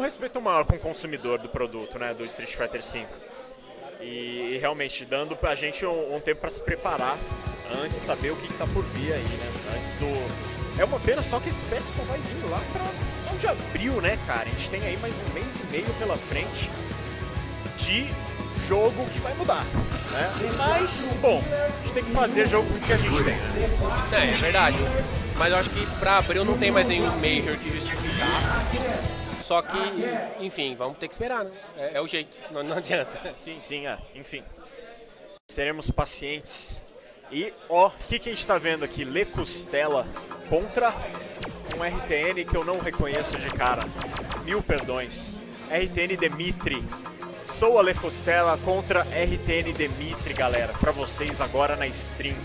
um respeito maior com o consumidor do produto, né, do Street Fighter V. E, e realmente dando pra gente um, um tempo para se preparar antes, saber o que, está por vir aí, né? Antes do. É uma pena só que esse patch só vai vir lá pra final de abril, né, cara? A gente tem aí mais um mês e meio pela frente de jogo que vai mudar. Né? Mas, bom, a gente tem que fazer jogo com o que a gente tem. É, é verdade. Mas eu acho que pra abril não tem mais nenhum Major que justificasse. Só que, enfim, vamos ter que esperar, né? É, é o jeito, não, não, adianta. Sim, sim, é. Enfim. Seremos pacientes. E, ó, o que, que a gente tá vendo aqui? Le Costela contra um RTN que eu não reconheço de cara. Mil perdões. RTN Demitri. Sou a Le Costela contra RTN Demitri, galera. Pra vocês agora na stream.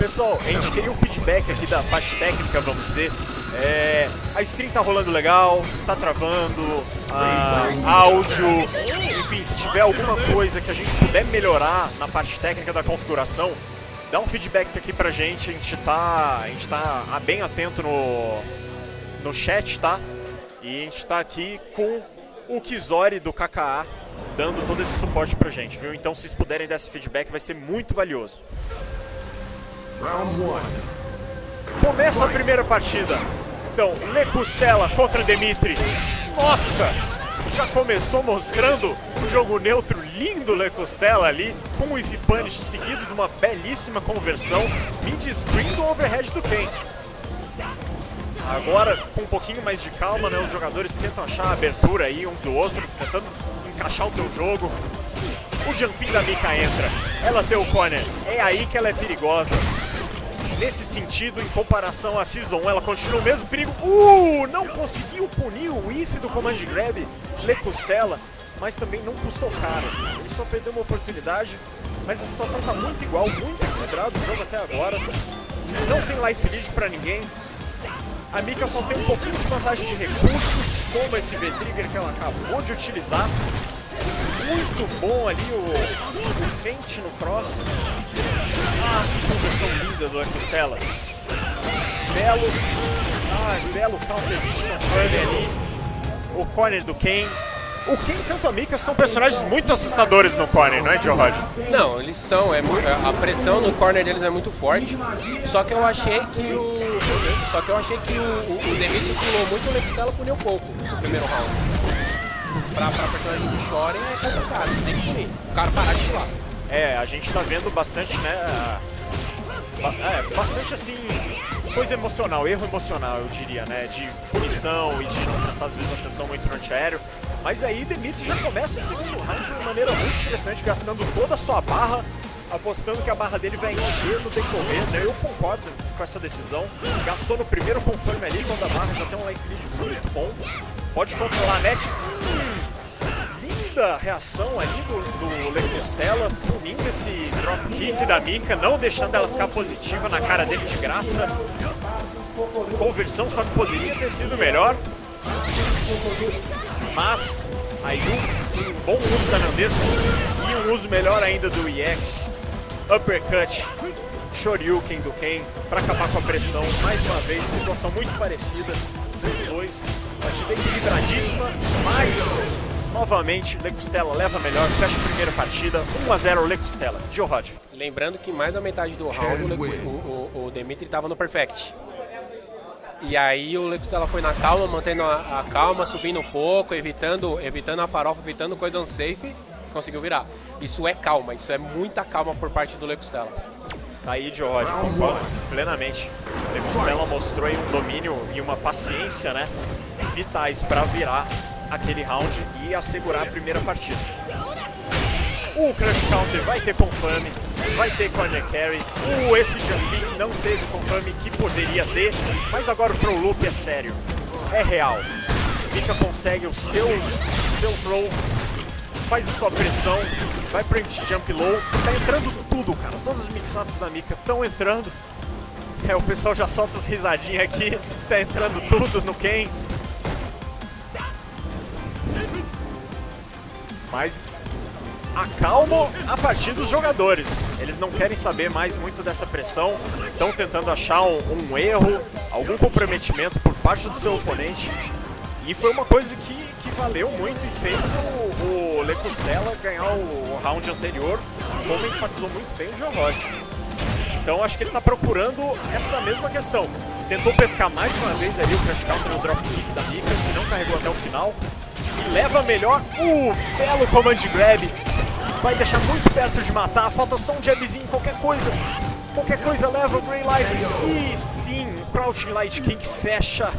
Pessoal, a gente queria um feedback aqui da parte técnica, vamos dizer. É, a stream tá rolando legal, tá travando, áudio, enfim, se tiver alguma coisa que a gente puder melhorar na parte técnica da configuração, dá um feedback aqui pra gente, a gente tá, a gente tá bem atento no, no chat, tá? E a gente tá aqui com o Kizori do KKA dando todo esse suporte pra gente, viu? Então se vocês puderem dar esse feedback vai ser muito valioso. Começa a primeira partida. Então, Le Costela contra Demitri. Nossa! Já começou mostrando um jogo neutro lindo Le Costela ali, com o If Punish seguido de uma belíssima conversão mid-screen do overhead do Ken. Agora, com um pouquinho mais de calma, né, os jogadores tentam achar a abertura aí um do outro, tentando encaixar o teu jogo. O jumping da Mika entra, ela tem o corner, é aí que ela é perigosa nesse sentido, em comparação à Season 1, ela continua o mesmo perigo. Uh, não conseguiu punir o if do Command Grab, Le Costela, mas também não custou caro. Ele só perdeu uma oportunidade, mas a situação está muito igual, muito equilibrado o jogo até agora. Não tem life lead para ninguém. A Mika só tem um pouquinho de vantagem de recursos, como esse V-Trigger que ela acabou de utilizar. Muito bom ali o, o Fente no cross. Ah, linda do Costela. Belo. Ah, belo counter ali. O corner do Ken. O Ken e tanto a Mika são personagens muito assustadores no corner, não é, Joe Rod? Não, eles são. É, a pressão no corner deles é muito forte. Só que eu achei que o. Só que eu achei que o, o, o pulou muito o Lecostela puniu pouco no primeiro round. Pra, pra personagem do Shoren é complicado, você tem que punir. O cara parar de pular. É, a gente tá vendo bastante, né? É, bastante assim, coisa emocional, erro emocional, eu diria, né? De punição e de não prestar às vezes atenção muito no antiaéreo. Mas aí Demitri já começa o segundo round de uma maneira muito interessante, gastando toda a sua barra, apostando que a barra dele vai encher no decorrer. Né? Eu concordo com essa decisão. Gastou no primeiro conforme ali, quando a barra já tem um life lead muito bom. Pode controlar a net. Hum, linda reação ali do, do Lecostela, punindo esse drop kick da Mika, não deixando ela ficar positiva na cara dele de graça. Conversão só que poderia ter sido melhor. Mas aí um, bom uso da Nandesco e um uso melhor ainda do EX. Uppercut, Shoryuken do Ken para acabar com a pressão. Mais uma vez, situação muito parecida dos dois. Partida equilibradíssima, mas Novamente, Lecustela leva melhor, fecha a primeira partida, 1x0 Lecustela. Joe Rod. Lembrando que mais da metade do round o, o, o Demitri estava no Perfect. E aí o Lecustela foi na calma, mantendo a, a, calma, subindo um pouco, evitando, evitando a farofa, evitando coisa unsafe, conseguiu virar. Isso é calma, isso é muita calma por parte do Lecustela. Tá aí, Joe Rod, concordo plenamente. O Lecustela mostrou aí um domínio e uma paciência, né, vitais para virar aquele round e assegurar a primeira partida. O Crush Counter vai ter confirm, vai ter corner carry. O esse jumping não teve confirm que poderia ter, mas agora o throw loop é sério, é real. Mika consegue o seu, seu throw, faz a sua pressão, vai pro jump low, tá entrando tudo, cara. Todos os mix-ups da Mika estão entrando. É, o pessoal já solta as risadinhas aqui, tá entrando tudo no Ken. Acalmam a partir dos jogadores. Eles não querem saber mais muito dessa pressão, estão tentando achar um, um, erro, algum comprometimento por parte do seu oponente. E foi uma coisa que, que valeu muito e fez o, o Le ganhar o, o round anterior, como enfatizou muito bem o Roger. Então acho que ele está procurando essa mesma questão. Tentou pescar mais uma vez ali o Crash Counter no drop kick da Mika, que não carregou até o final. E leva melhor o belo Command Grab vai deixar muito perto de matar. Falta só um jabzinho, qualquer coisa. Qualquer coisa leva o Grey Life. E sim, o Crouching Light King fecha.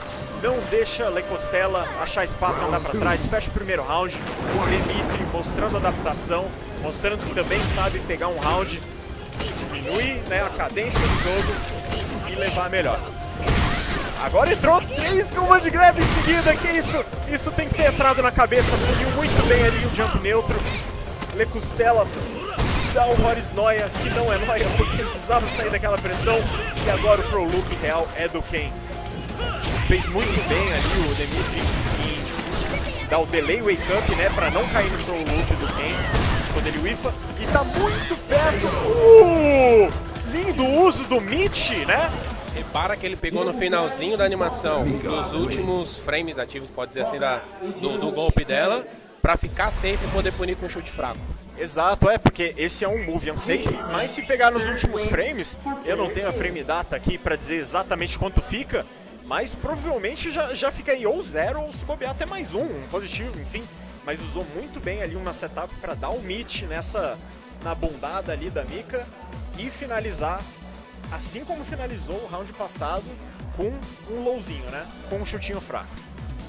Não deixa Lecostela achar espaço e andar para trás. Fecha o primeiro round. O Dimitri mostrando adaptação. Mostrando que também sabe pegar um round. Diminui né, a cadência do jogo e levar melhor. Agora entrou três Command Grab em seguida. Que isso? Isso tem que ter entrado na cabeça. Puniu muito bem ali o jump neutro. Lecustela dá o Horis Noia, que não é Noia, porque precisava sair daquela pressão. E agora o Pro Loop real é do Ken. Fez muito bem ali o Dimitri em dar o delay wake up, né, pra não cair no Pro Loop do Ken quando ele whiffa. E tá muito perto. Uh! Lindo uso do Mitch, né? Repara que ele pegou no finalzinho da animação, nos últimos frames ativos, pode dizer assim, da, do, do golpe dela para ficar safe e poder punir com chute fraco. Exato, é, porque esse é um move unsafe, mas se pegar nos últimos frames, eu não tenho a frame data aqui para dizer exatamente quanto fica, mas provavelmente já, já fica aí ou zero ou se bobear até mais um, um positivo, enfim. Mas usou muito bem ali uma setup para dar o um meet nessa, na bundada ali da Mika e finalizar, assim como finalizou o round passado, com um lowzinho, né? Com um chutinho fraco.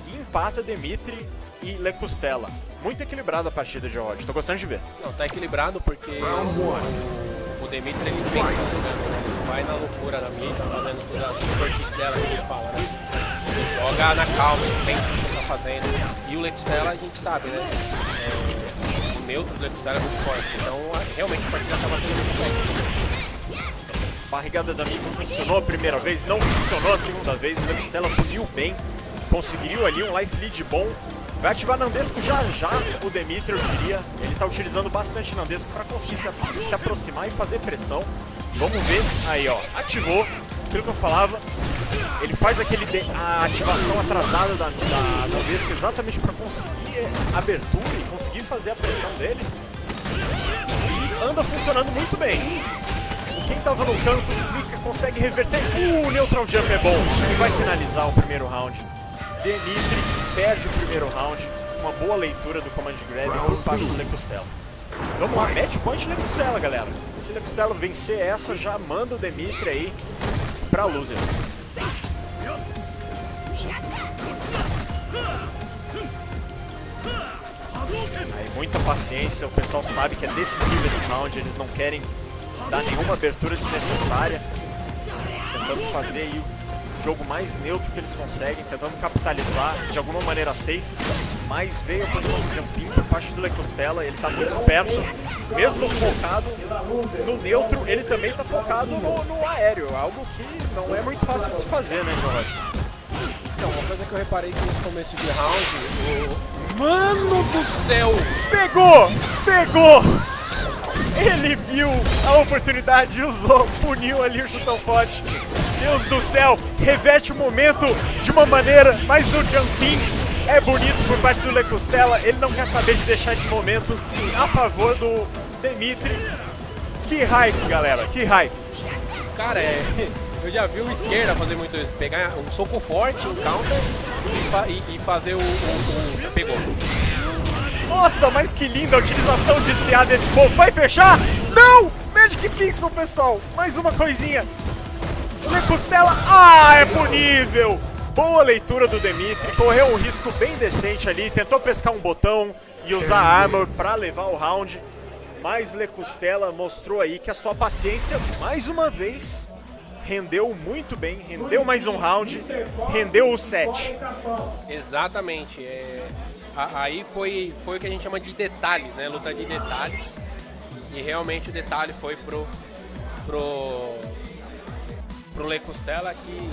E empata Dimitri e Le Costela. Muito equilibrada a partida de hoje, tô gostando de ver. Não, tá equilibrado porque o, o Demitri ele pensa jogando, né? Ele vai na loucura da mídia, fazendo todas as superfícies dela que ele fala, né? Ele joga na calma, ele pensa o que ele tá fazendo. E o Le Costela a gente sabe, né? É, o neutro do Le Costela é muito forte, então realmente a partida tava sendo muito forte. Barrigada da Mika funcionou a primeira vez, não funcionou a segunda vez, Costela puniu bem, conseguiu ali um life lead bom, Vai ativar Nandesco já já, o Demitri, eu diria. Ele está utilizando bastante Nandesco para conseguir se, se, aproximar e fazer pressão. Vamos ver. Aí, ó. Ativou. Aquilo que eu falava. Ele faz aquele a ativação atrasada da, da exatamente para conseguir a abertura e conseguir fazer a pressão dele. E anda funcionando muito bem. Quem estava no canto, Mika consegue reverter. Uh, o Neutral Jump é bom. E vai finalizar o primeiro round. Denitri perde o primeiro round. Uma boa leitura do Command Grab por parte do Lecustela. Vamos lá, match point Lecustela, galera. Se Lecustela vencer essa, já manda o Demitri aí pra losers. Aí, muita paciência, o pessoal sabe que é decisivo esse round, eles não querem dar nenhuma abertura desnecessária. Tentando fazer aí jogo mais neutro que eles conseguem, tentando capitalizar de alguma maneira safe, mas veio a posição do Campinho por parte do Lecostela, ele está muito esperto, mesmo focado no neutro, ele também está focado no, no, aéreo, algo que não é muito fácil de se fazer, né, Jorge? Então, uma coisa que eu reparei que nesse começo de round, o... Mano do céu! Pegou! Pegou! Ele viu a oportunidade e usou, puniu ali o chutão forte. Deus do céu, reverte o momento de uma maneira, mas o jumping é bonito por parte do Lecostela. Ele não quer saber de deixar esse momento a favor do Dimitri. Que hype, galera, que hype. Cara, é, eu já vi o esquerda fazer muito isso, pegar um soco forte, um counter e, fa e, e fazer o, o, o, Pegou. Nossa, mas que linda a utilização de CA desse povo. Vai fechar? Não! Magic Pixel, pessoal. Mais uma coisinha. Costela. Ah, é punível! Boa leitura do Dimitri, correu um risco bem decente ali, tentou pescar um botão e usar armor para levar o round. Mas Lecustela mostrou aí que a sua paciência, mais uma vez, rendeu muito bem, rendeu mais um round, rendeu o set. Exatamente. É, aí foi, foi o que a gente chama de detalhes, né? Luta de detalhes. E realmente o detalhe foi pro, pro pro Le Costela que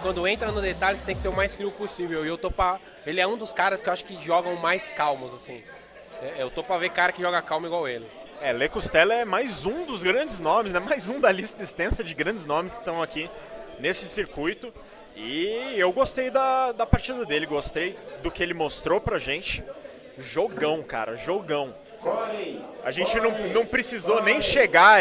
quando entra no detalhe você tem que ser o mais frio possível. E eu tô pra... Ele é um dos caras que eu acho que jogam mais calmos, assim. É, eu tô pra ver cara que joga calma igual ele. É, Le Costela é mais um dos grandes nomes, né? Mais um da lista extensa de grandes nomes que estão aqui nesse circuito. E eu gostei da, da partida dele, gostei do que ele mostrou pra gente. Jogão, cara, jogão. A gente não, não precisou nem chegar